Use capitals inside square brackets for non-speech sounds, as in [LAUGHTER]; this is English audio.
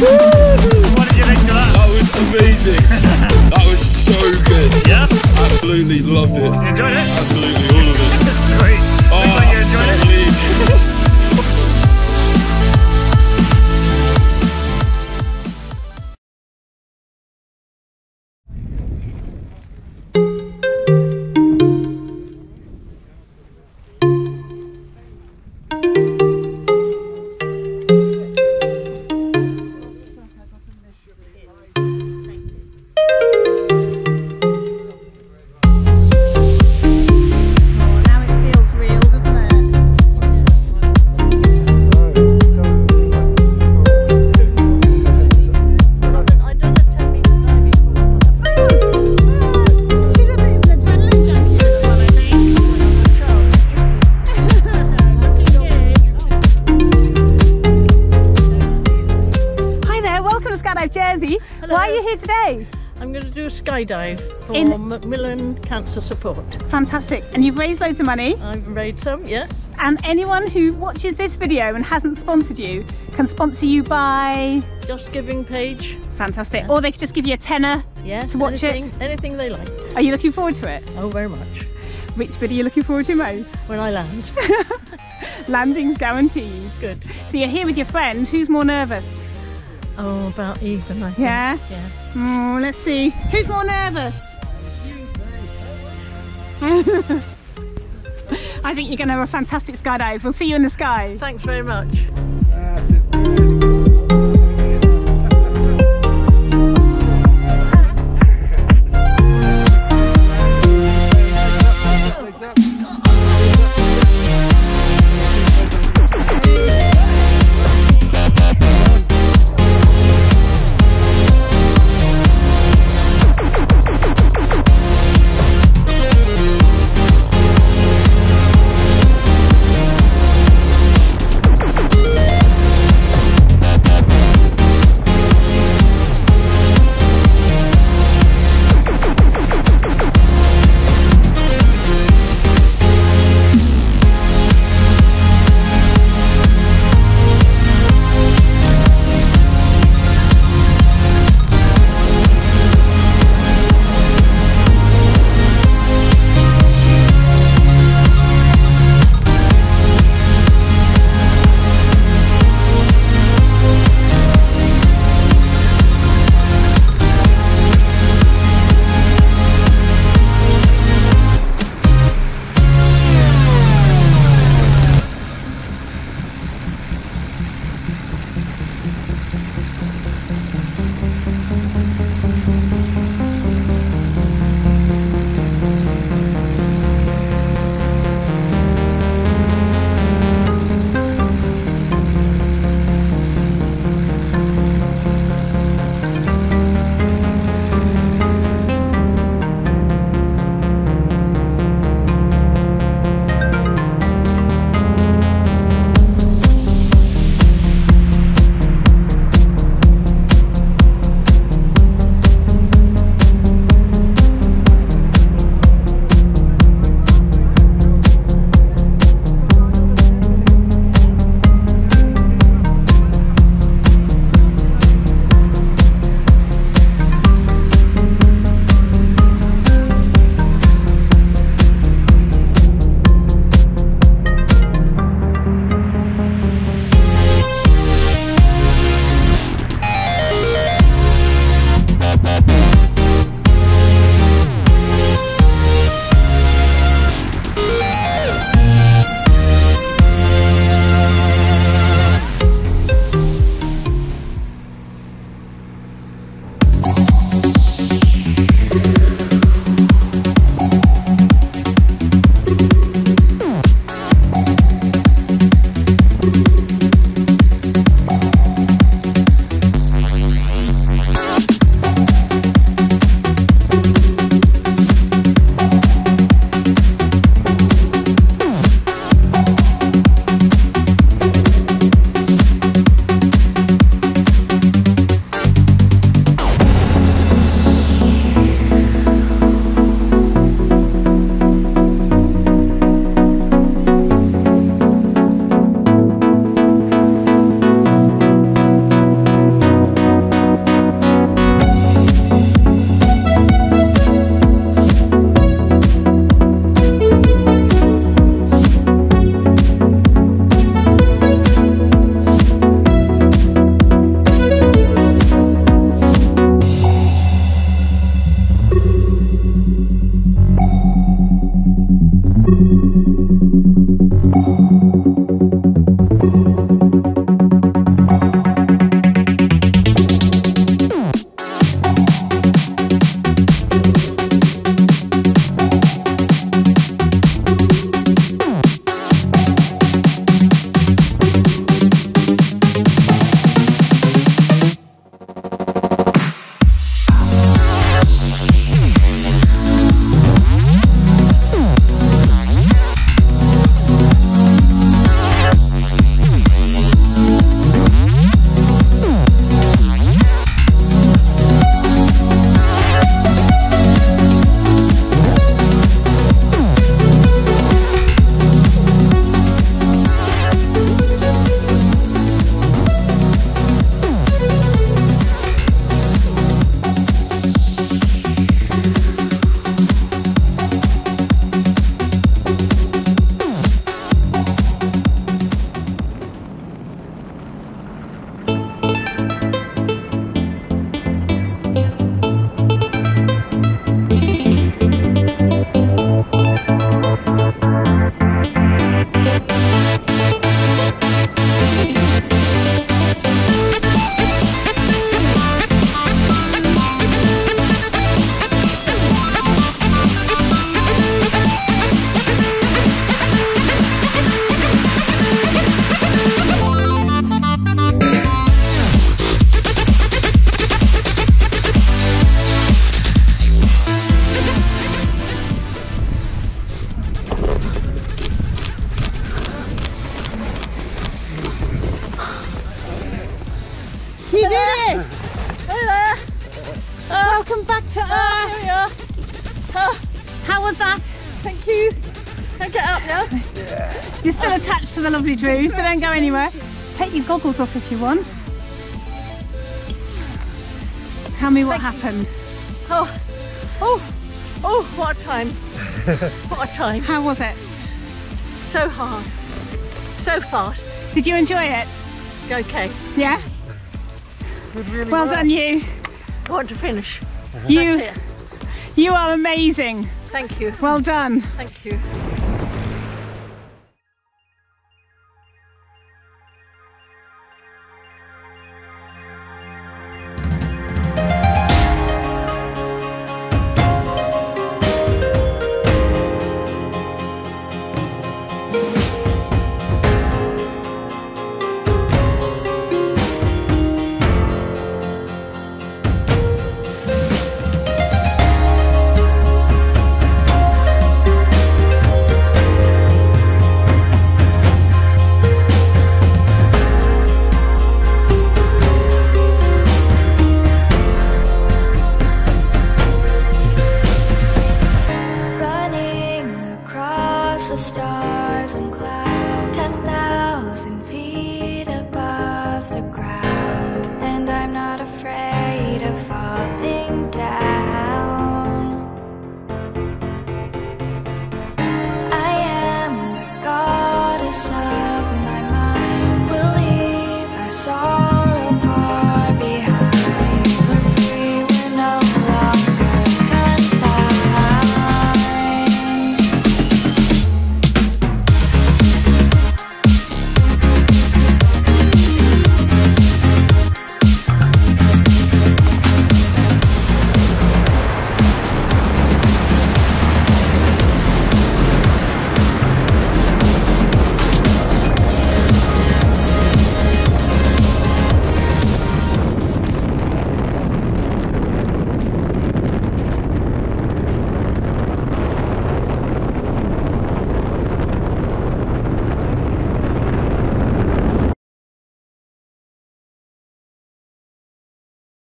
What did you think of that? That was amazing. [LAUGHS] that was so good. Yeah? Absolutely loved it. You enjoyed it? Absolutely. Skydive for In- Macmillan Cancer Support. Fantastic. And you've raised loads of money. I've made some, yes. And anyone who watches this video and hasn't sponsored you can sponsor you by Just Giving page, fantastic. Yeah. Or they could just give you a tenner. yes. To watch it? anything, Anything they like. Are you looking forward to it? Oh, very much. Which bit are you looking forward to most? When I land. [LAUGHS] Landing's guaranteed. Good. So you're here with your friend. Who's more nervous? Oh, about even, I think. Yeah? Yeah. Oh, let's see. Who's more nervous? [LAUGHS] I think you're going to have a fantastic skydive. We'll see you in the sky. Thanks very much. You did it! Hey there. Oh. Welcome back to oh. Earth. Here we are. Oh, How was that? thank you. Can I get up now? You're still attached to the lovely Drew, so don't go anywhere. Take your goggles off if you want. Tell me what happened. Oh, oh, oh, what a time. [LAUGHS] what a time. How was it? So hard. So fast. Did you enjoy it? Okay. Yeah? Did really Well done you. I want to finish. You you are amazing. Thank you. Well done. Thank you.